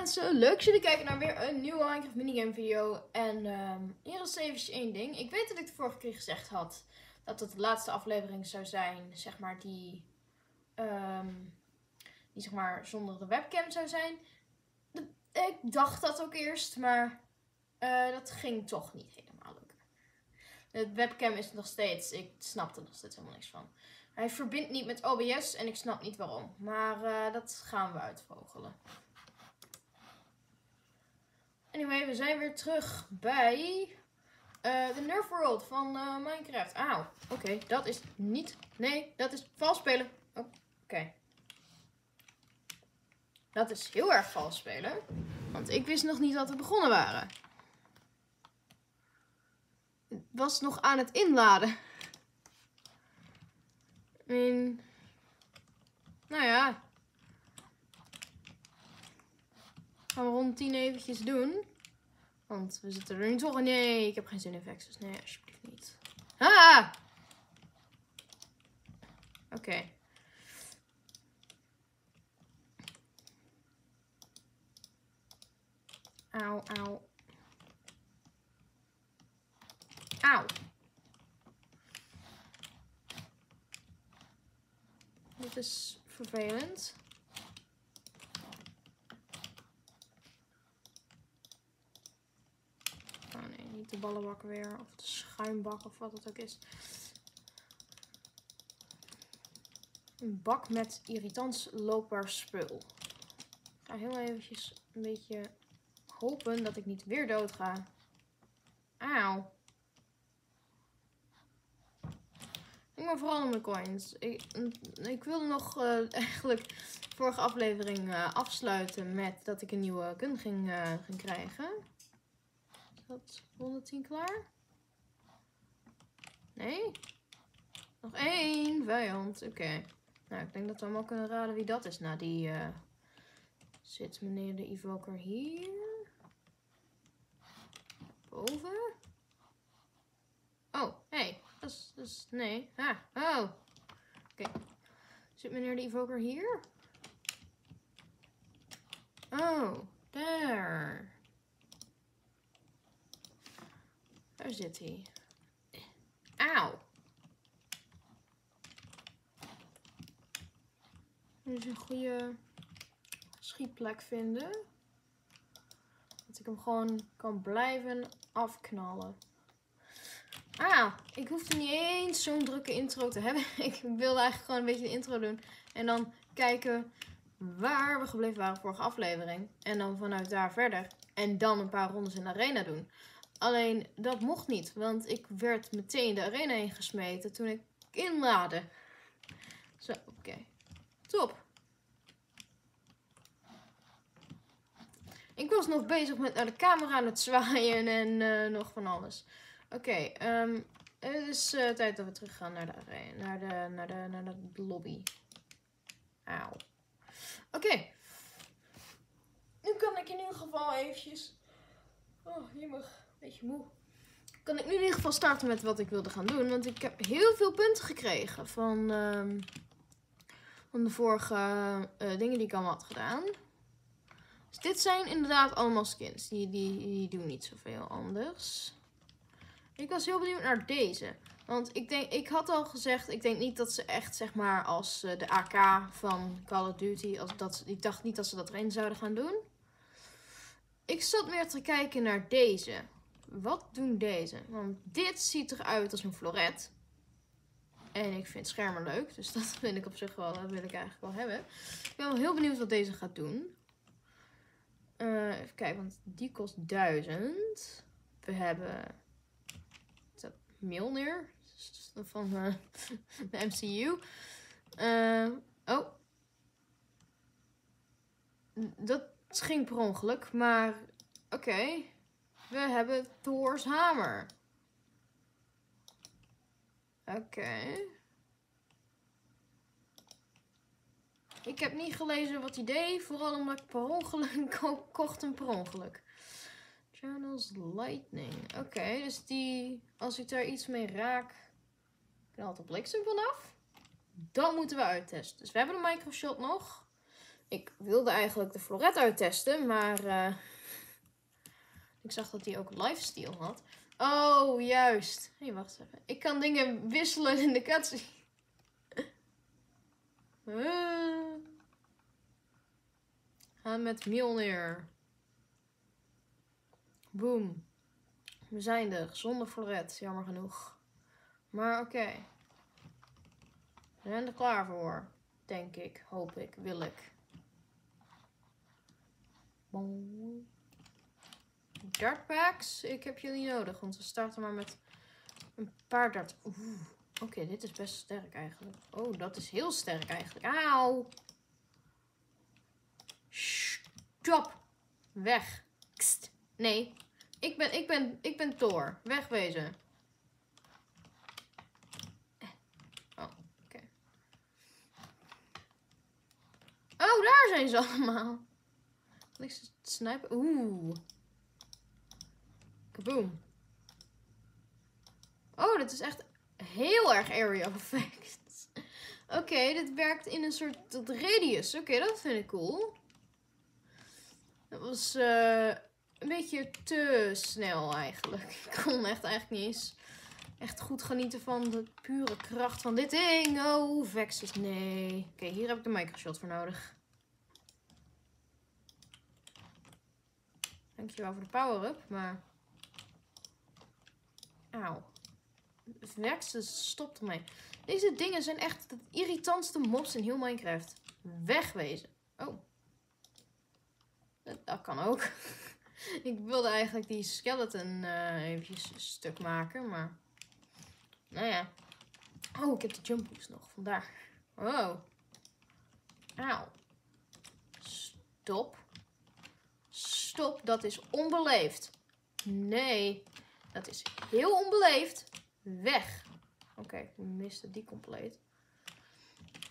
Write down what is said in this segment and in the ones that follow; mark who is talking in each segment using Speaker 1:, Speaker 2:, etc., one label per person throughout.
Speaker 1: mensen, leuk dat jullie kijken naar weer een nieuwe Minecraft minigame video. En ehm, hier is eventjes één ding. Ik weet dat ik de vorige keer gezegd had dat het de laatste aflevering zou zijn, zeg maar, die, ehm, die zeg maar zonder de webcam zou zijn. Ik dacht dat ook eerst, maar eh, dat ging toch niet helemaal lukken. De webcam is nog steeds, ik snap er nog steeds helemaal niks van. Hij verbindt niet met OBS en ik snap niet waarom. Maar eh, dat gaan we uitvogelen. Anyway, we zijn weer terug bij eh, de Nerf World van eh, Minecraft. Auw, oké, dat is niet... Nee, dat is vals spelen. Oké. Dat is heel erg vals spelen. Want ik wist nog niet dat we begonnen waren. Het was nog aan het inladen. I mean, nou ja. Gaan we rond 10 eventjes doen. Want we zitten er nu toch. Nee, ik heb geen zin in Vexus. Nee, alsjeblieft niet. Ah! Oké. Auw, auw. Auw. Dit is vervelend. Oh nee, niet de ballenbak weer. Of de schuimbak of wat het ook is. Een bak met irritants loopbaar spul. Ik ga heel eventjes een beetje hopen dat ik niet weer dood ga. Auw. Ik ben vooral om de coins. Ik, ik wilde nog eh, eigenlijk vorige aflevering eh, afsluiten met dat ik een nieuwe gun ging, eh, ging krijgen. Dat 110 klaar? Nee? Nog één vijand. Oké. Nou, ik denk dat we allemaal kunnen raden wie dat is. Nou, die eh, zit meneer de evoker hier. Boven. Oh, hé. Hey. Dat is, dat is, nee. Ah, oh. Oké. Zit meneer de evoker hier? Oh, daar. Daar zit hij. Auw. Is een goede schietplek vinden. Dat ik hem gewoon kan blijven afknallen. Ah, ik hoefde niet eens zo'n drukke intro te hebben. Ik wilde eigenlijk gewoon een beetje de intro doen. En dan kijken waar we gebleven waren vorige aflevering. En dan vanuit daar verder. En dan een paar rondes in de arena doen. Alleen dat mocht niet. Want ik werd meteen de arena ingesmeten toen ik inlaadde. Zo, oké. Top. Ik was nog bezig met naar de camera aan het zwaaien en eh, nog van alles. Oké, ehm, het is eh, tijd dat we terug gaan naar de arena, naar de, naar de, naar de lobby. Auw. Oké. Nu kan ik in ieder geval eventjes... Oh, jemig. Beetje moe. Kan ik nu in ieder geval starten met wat ik wilde gaan doen. Want ik heb heel veel punten gekregen van, ehm, van de vorige eh, dingen die ik allemaal had gedaan. Dus dit zijn inderdaad allemaal skins. Die, die, die doen niet zoveel anders. Ik was heel benieuwd naar deze. Want ik, denk, ik had al gezegd, ik denk niet dat ze echt zeg maar als eh, de AK van Call of Duty, als dat, ik dacht niet dat ze dat erin zouden gaan doen. Ik zat meer te kijken naar deze. Wat doen deze? Want dit ziet eruit als een floret. En ik vind schermen leuk, dus dat vind ik op zich wel, dat wil ik eigenlijk wel hebben. Ik ben wel heel benieuwd wat deze gaat doen. Eh, even kijken, want die kost 1000. We hebben Milner van uh, de MCU. Oh. Dat ging per ongeluk, maar oké. We hebben Thor's hamer. Oké. Ik heb niet gelezen wat hij deed, vooral omdat ik per ongeluk ko kocht hem per ongeluk. Channels Lightning. Oké, dus die, als ik daar iets mee raak, knalt er bliksem vanaf. Dat moeten we uittesten. Dus we hebben een microshot nog. Ik wilde eigenlijk de floret uittesten, maar eh, ik zag dat hij ook lifesteal had. Oh, juist. Hey, wacht even. Ik kan dingen wisselen in de cutscene. Uh. Gaan met Mjolnir. Boom. We zijn er, zonder floret, jammer genoeg. Maar oké. We zijn er klaar voor. Denk ik, hoop ik, wil ik. Bon. Dartpacks, ik heb jullie nodig, want we starten maar met een paar dart. Oeh, oké, dit is best sterk eigenlijk. Oh, dat is heel sterk eigenlijk. Auw. Stop. Weg. Kst. Nee, ik ben, ik ben, ik ben Thor. Wegwezen. Oh, oké. Oh, daar zijn ze allemaal. Niks snipen. Oeh. Kaboom. Oh, dat is echt heel erg area of effect. Oké, dit werkt in een soort radius. Oké, dat vind ik cool. Dat was uh, een beetje te snel eigenlijk. Ik kon echt eigenlijk niet eens echt goed genieten van de pure kracht van dit ding. Oh, Vexus, nee. Oké, hier heb ik de microshot voor nodig. Dankjewel voor de power-up, maar... Auw. Vexus, stop ermee. Deze dingen zijn echt het irritantste mobs in heel Minecraft. Wegwezen. Oh. Dat kan ook. ik wilde eigenlijk die skeleton uh, eventjes stuk maken, maar... Nou ja. Oh, ik heb de jump nog, vandaar. Oh. Auw. Stop. Stop, dat is onbeleefd. Nee, dat is heel onbeleefd. Weg. Oké, ik miste die compleet.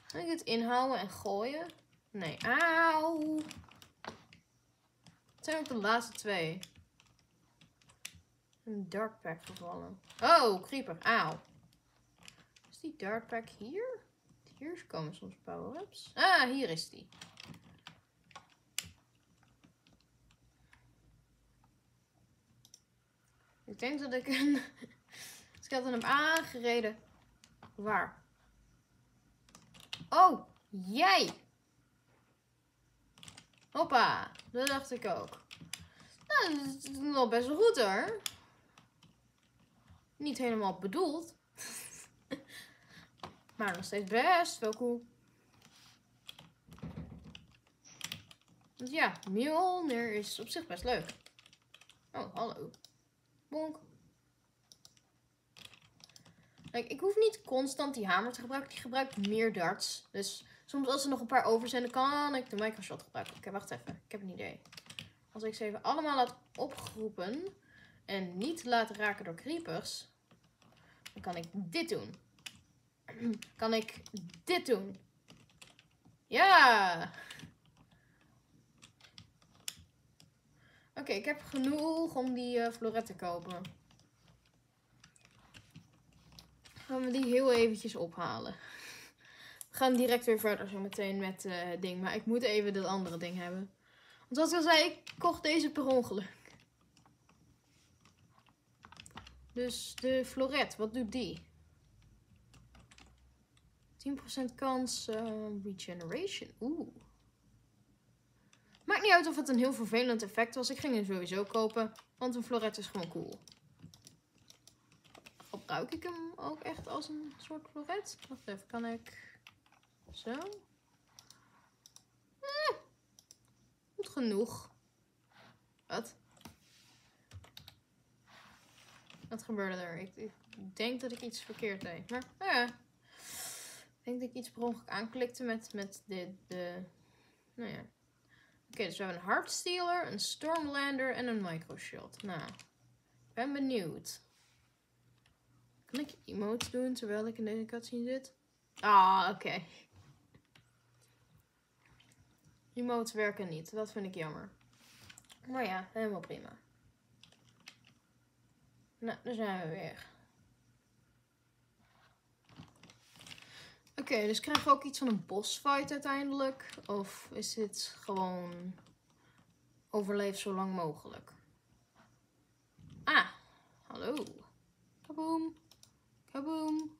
Speaker 1: Ga ik het inhouden en gooien? Nee, auw. Het zijn ook de laatste twee. Een dartpack gevallen. Oh, creeper. Auw. Is die dartpack hier? Hier komen soms power-ups. Ah, hier is die. Ik denk dat ik een skeleton heb aangereden. Waar? Oh, jij! Hoppa, dat dacht ik ook. Nou, dat is nog best wel goed hoor. Niet helemaal bedoeld. maar nog steeds best wel cool. Ja, Mjolnir is op zich best leuk. Oh, hallo. Bonk. Kijk, ik hoef niet constant die hamer te gebruiken. Die gebruikt meer darts. Dus soms als er nog een paar over zijn, dan kan ik de microshot gebruiken. Oké, wacht even. Ik heb een idee. Als ik ze even allemaal laat opgroepen en niet laat raken door creepers, dan kan ik dit doen. Kan ik dit doen. Ja! Oké, ik heb genoeg om die uh, floret te kopen. Gaan we die heel eventjes ophalen. We gaan direct weer verder zo meteen met uh, het ding. Maar ik moet even dat andere ding hebben. Want zoals ik al zei, ik kocht deze per ongeluk. Dus de floret, wat doet die? 10% kans uh, regeneration. Oeh. Maakt niet uit of het een heel vervelend effect was. Ik ging hem sowieso kopen. Want een floret is gewoon cool. Gebruik ik hem ook echt als een soort floret? Wacht even, kan ik... Zo? Eh, goed genoeg. Wat? Wat gebeurde er? Ik, denk dat ik iets verkeerd deed. Maar, ja. Ik denk dat ik iets per aanklikte met, met de, de... Nou ja. Oké, dus we hebben een Heartstealer, een Stormlander en een Microshield. Nou, ik ben benieuwd. Kan ik emotes doen terwijl ik in deze cutscene zit? Ah, oké. Emotes werken niet. Dat vind ik jammer. Maar ja, helemaal prima. Nou, daar zijn we weer. Oké, dus krijgen we ook iets van een bossfight uiteindelijk? Of is dit gewoon overleef zo lang mogelijk? Ah, hallo. Kaboom. Kaboom.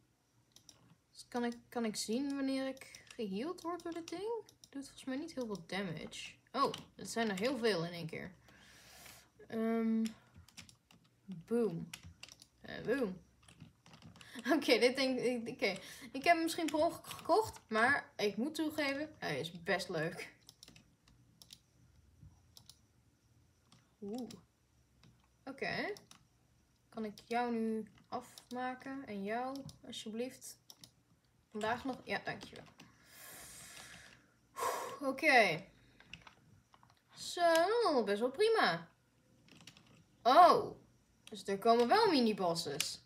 Speaker 1: Dus kan ik, kan ik zien wanneer ik geheeld word door dit ding? Doet volgens mij niet heel veel damage. Oh, het zijn er heel veel in één keer. Ehm boom. Uh, boom. Oké, dit denk ik. Oké, ik heb hem misschien per gekocht, maar ik moet toegeven, hij is best leuk. Oeh. Oké. Kan ik jou nu afmaken en jou, alsjeblieft? Vandaag nog? Ja, dankjewel. Oké. Zo, best wel prima. Oh, dus er komen wel mini-bosses.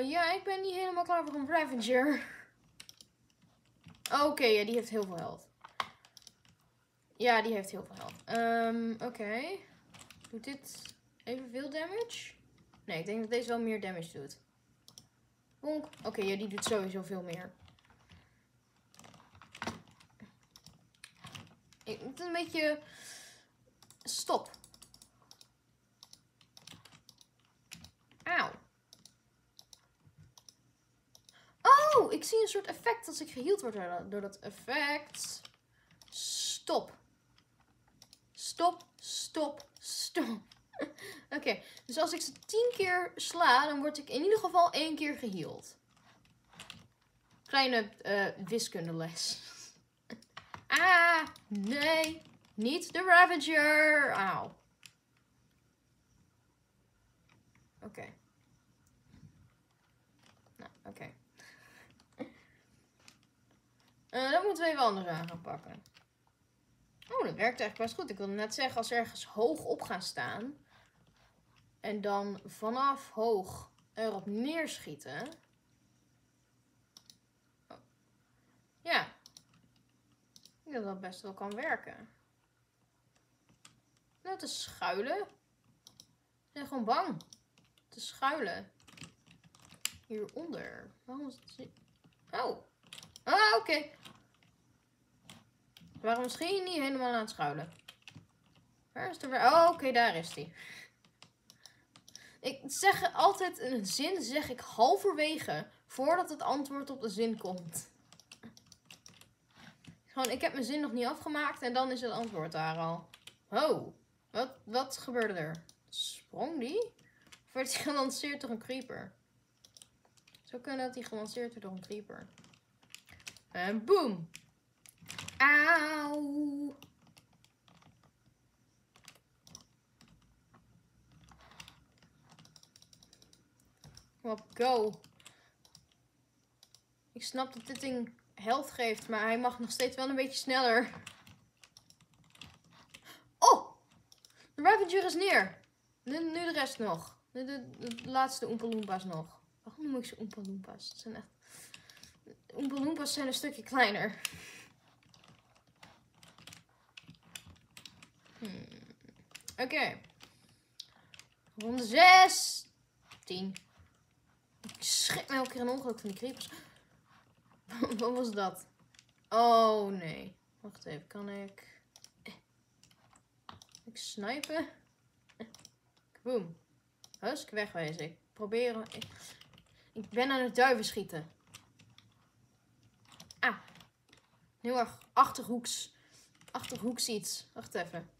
Speaker 1: Uh, ja, ik ben niet helemaal klaar voor een Ravager. Oké, ja, die heeft heel veel health. Ja, die heeft heel veel health. Um, Oké. Doet dit evenveel damage? Nee, ik denk dat deze wel meer damage doet. Oké, ja, die doet sowieso veel meer. Ik moet een beetje... Stop. Auw. Oh, ik zie een soort effect als ik geheeld word door dat effect. Stop. Stop, stop, stop. Oké, dus als ik ze tien keer sla, dan word ik in ieder geval één keer geheeld. Kleine uh, wiskundeles. ah, nee. Niet de Ravager. Auw. Oké. Nou, oké. Uh, dan moeten we even anders aan gaan pakken. Oh, dat werkt eigenlijk best goed. Ik wilde net zeggen, als ergens hoog op gaan staan. En dan vanaf hoog erop neerschieten. Oh. Ja. Ik denk dat dat best wel kan werken. Nou, te schuilen. Ik ben gewoon bang. Te schuilen. Hieronder. Waarom is het... Oh. Ah, oké. We waren niet helemaal aan het schuilen. Waar is de... Oh, oké, daar is hij. Ik zeg altijd een zin, zeg ik halverwege, voordat het antwoord op de zin komt. Gewoon, ik heb mijn zin nog niet afgemaakt en dan is het antwoord daar al. Oh, wat, wat gebeurde er? Sprong die? Of werd hij gelanceerd door een creeper? Zo kunnen dat hij gelanceerd werd door een creeper. En boom. Auw. Op, go. Ik snap dat dit ding health geeft, maar hij mag nog steeds wel een beetje sneller. Oh! De Ravager is neer. Nu, nu de rest nog. De, laatste Oompa nog. Waarom noem ik ze Oompa Loompas? Het zijn echt... Loompas zijn een stukje kleiner. Hmm. Oké. Ronde 6. 10. Ik schrik me elke keer een ongeluk van die creepers. Wat was dat? Oh nee. Wacht even, kan ik... Ik snipen? Boom. Husk, wegwezen. Ik probeer... Ik ben aan het duiven schieten. Ah. Heel erg achterhoeks. Achterhoeks iets. Wacht even.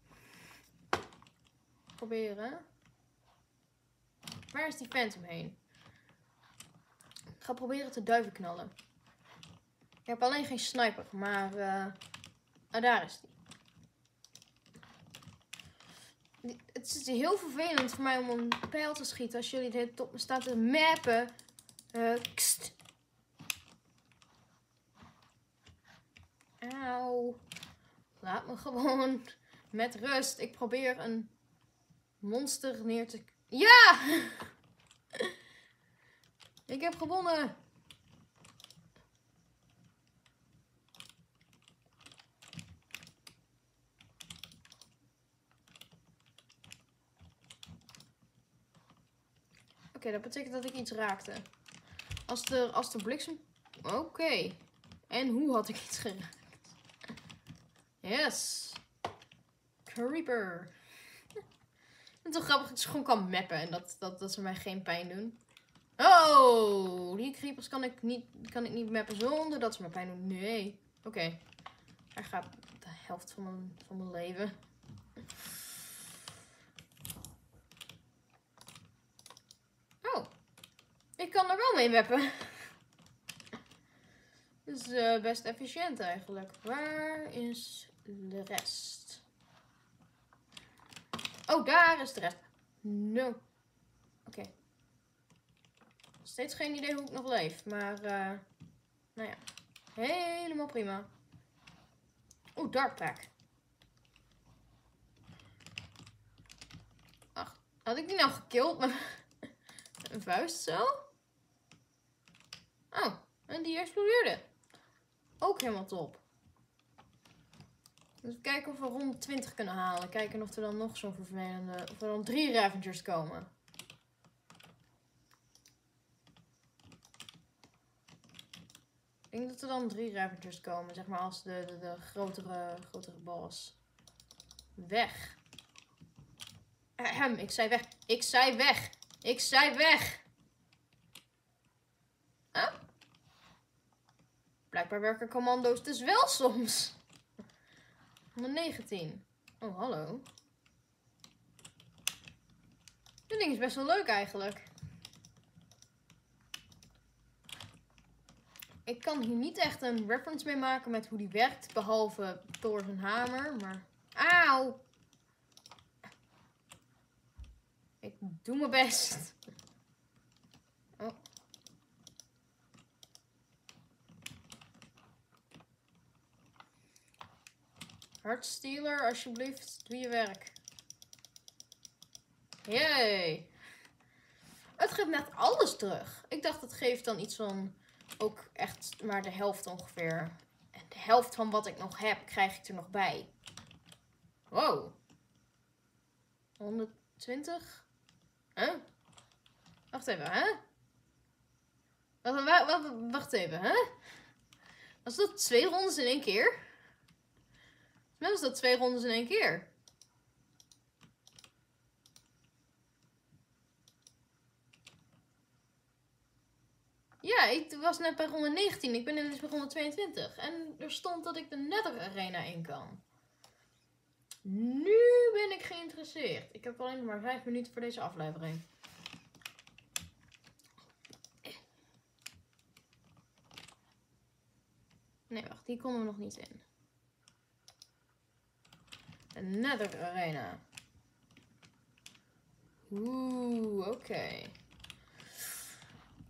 Speaker 1: Proberen. Waar is die phantom heen? Ik ga proberen te duiven knallen. Ik heb alleen geen sniper, maar... Uh... Ah, daar is die. Het is heel vervelend voor mij om een pijl te schieten als jullie dit op me staan te mappen. Uh, kst. Auw. Laat me gewoon met rust. Ik probeer een monster neer te... Ja! Ik heb gewonnen. Oké, dat betekent dat ik iets raakte. Als de, als de bliksem... Oké. En hoe had ik iets geraakt? Yes. Creeper. Het is toch grappig dat ik ze gewoon kan mappen en dat, dat, dat ze mij geen pijn doen. Oh, die creepers kan ik niet, kan ik niet mappen zonder dat ze me pijn doen. Nee. Oké. Hij gaat de helft van mijn, van mijn leven. Oh. Ik kan er wel mee mappen. Dat is eh, best efficiënt eigenlijk. Waar is de rest? Oh, daar is de rest. No. Oké. Steeds geen idee hoe ik nog leef. Maar, eh nou ja. Helemaal prima. Oeh, dark pack. Ach, had ik die nou gekild met een vuist zo? Oh, en die explodeerde. Ook helemaal top. Dus kijken of we rond 20 kunnen halen. Kijken of er dan nog zo'n vervelende... Of er dan drie Ravengers komen. Ik denk dat er dan drie Ravengers komen. Zeg maar als de, de, de grotere, grotere boss. Weg. Ahem, ik zei weg. Ik zei weg. Ik zei weg. Huh? Blijkbaar werken commando's dus wel soms. 119. Oh, hallo. Dit ding is best wel leuk eigenlijk. Ik kan hier niet echt een reference mee maken met hoe die werkt. Behalve Thor zijn hamer. Maar... Auw! Ik doe mijn best. Oh. Hartstealer, alsjeblieft, doe je werk. Yay! Het geeft net alles terug. Ik dacht, het geeft dan iets van ook echt maar de helft ongeveer. En de helft van wat ik nog heb, krijg ik er nog bij. Wow. 120? Huh? Wacht even, hè? Wacht, wacht, even, hè? Was dat twee rondes in één keer? Volgens was dat twee rondes in één keer. Ja, ik was net bij ronde 19. Ik ben inmiddels bij ronde 22. En er stond dat ik de Nether Arena in kan. Nu ben ik geïnteresseerd. Ik heb alleen nog maar 5 minuten voor deze aflevering. Nee, wacht. Die komen we nog niet in. De Nether Arena. Oeh, oké.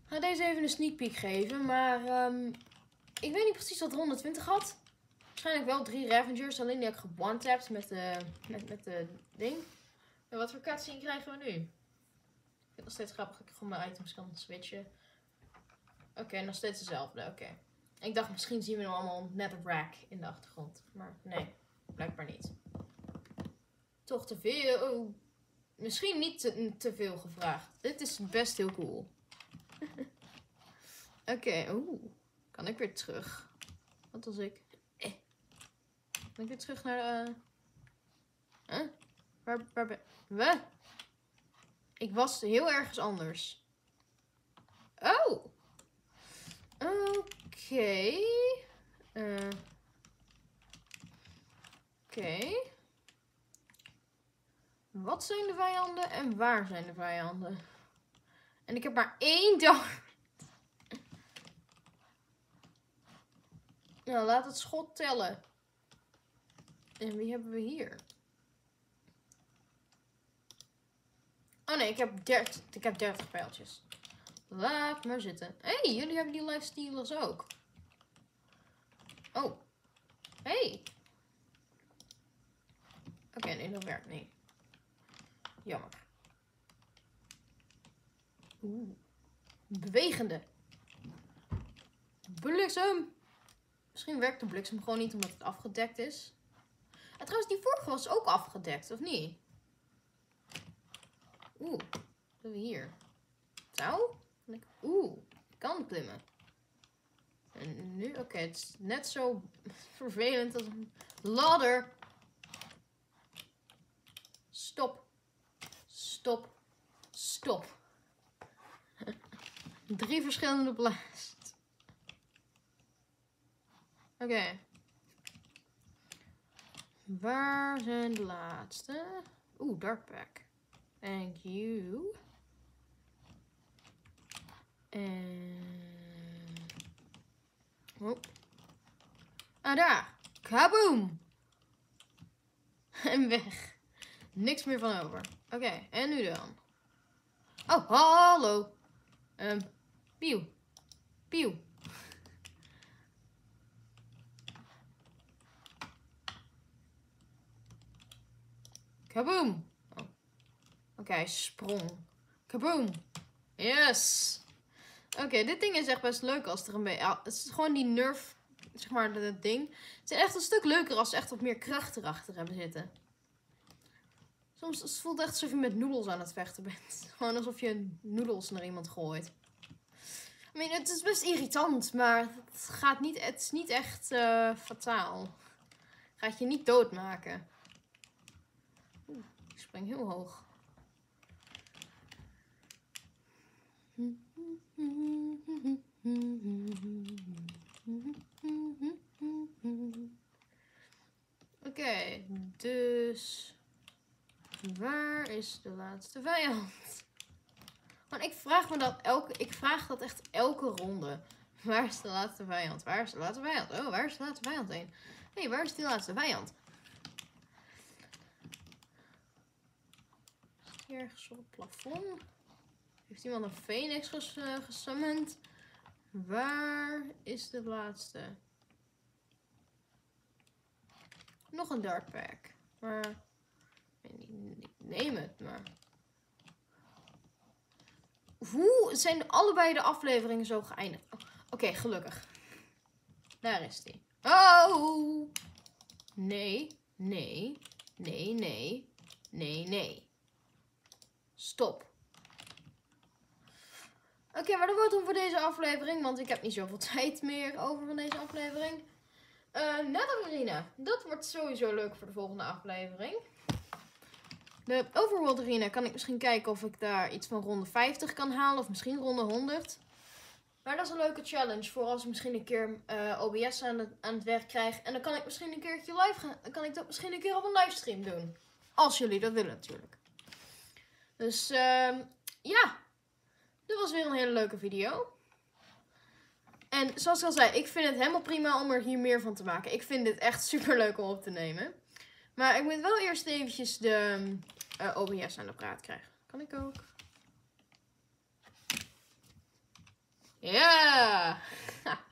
Speaker 1: Ga deze even een sneak peek geven, maar ehm, ik weet niet precies wat 120 had. Waarschijnlijk wel drie Ravengers, alleen die heb ik gewone met de, met, met de ding. En wat voor cutscene krijgen we nu? Ik vind het nog steeds grappig dat ik gewoon mijn items kan switchen. Oké, nog steeds dezelfde, oké. Ik dacht misschien zien we nog allemaal net rack in de achtergrond. Maar nee, blijkbaar niet. Toch te veel. Oh, misschien niet te, te veel gevraagd. Dit is best heel cool. Oké, oeh. Kan ik weer terug? Wat was ik? Eh. Kan ik weer terug naar de... Huh? Waar, waar ben... Wat? Ik was heel ergens anders. Oh! Oké. Eh. Oké. Wat zijn de vijanden en waar zijn de vijanden? En ik heb maar één dag. Nou, laat het schot tellen. En wie hebben we hier? Oh nee, ik heb 30, ik heb 30 pijltjes. Laat maar zitten. Hé, hey, jullie hebben die lifestealers ook. Oh. Hey. Oké, nee, dat werkt niet. Jammer. Oeh. Bewegende. Bliksem. Misschien werkt de bliksem gewoon niet omdat het afgedekt is. En trouwens, die vorige was ook afgedekt, of niet? Oeh. Wat hebben we hier? Touw? Oeh. kan klimmen. En nu, oké, het is net zo vervelend als een ladder. Stop. Stop. Stop. Drie verschillende blaast. Oké. Waar zijn de laatste? Oeh, dark pack. Thank you. En... Oh. Ah, daar. Kaboom! En weg. Niks meer van over. Oké, en nu dan? Oh, hallo. Um, pieuw. Pieuw. Kaboom. Oh. Oké, sprong. Kaboom. Yes. Oké, dit ding is echt best leuk als er een beetje... Het is gewoon die nerf, zeg maar, dat ding. Het is echt een stuk leuker als ze echt wat meer kracht erachter hebben zitten. Soms voelt het echt alsof je met noedels aan het vechten bent. Gewoon alsof je noedels naar iemand gooit. I mean, het is best irritant, maar het, gaat niet, het is niet echt uh, fataal. Gaat je niet doodmaken. Oeh, ik spring heel hoog. Oké, dus waar is de laatste vijand? Want ik vraag me dat elke, ik vraag dat echt elke ronde. Waar is de laatste vijand? Waar is de laatste vijand? Oh, waar is de laatste vijand heen? Hey, waar is die laatste vijand? Ergens op het plafond? Heeft iemand een phoenix ges, gesummand? Waar is de laatste? Nog een dart pack. Ik neem het, maar... Hoe zijn allebei de afleveringen zo geëindigd? Oh, Oké, gelukkig. Daar is die. Oh! Nee, nee, nee, nee, nee, nee. Stop. Oké, maar dat wordt dan voor deze aflevering, want ik heb niet zoveel tijd meer over van deze aflevering. Uh, Arena. Dat wordt sowieso leuk voor de volgende aflevering. De Overworld Arena kan ik misschien kijken of ik daar iets van ronde 50 kan halen. Of misschien ronde 100. Maar dat is een leuke challenge voor als ik misschien een keer uh, OBS aan het, aan het werk krijg. En dan kan ik misschien een keertje live gaan. Dan kan ik dat misschien een keer op een livestream doen. Als jullie dat willen natuurlijk. Dus uh, ja. Dit was weer een hele leuke video. En zoals ik al zei, ik vind het helemaal prima om er hier meer van te maken. Ik vind dit echt super leuk om op te nemen. Maar ik moet wel eerst eventjes de uh, OBS aan de praat krijgen. Kan ik ook? Ja!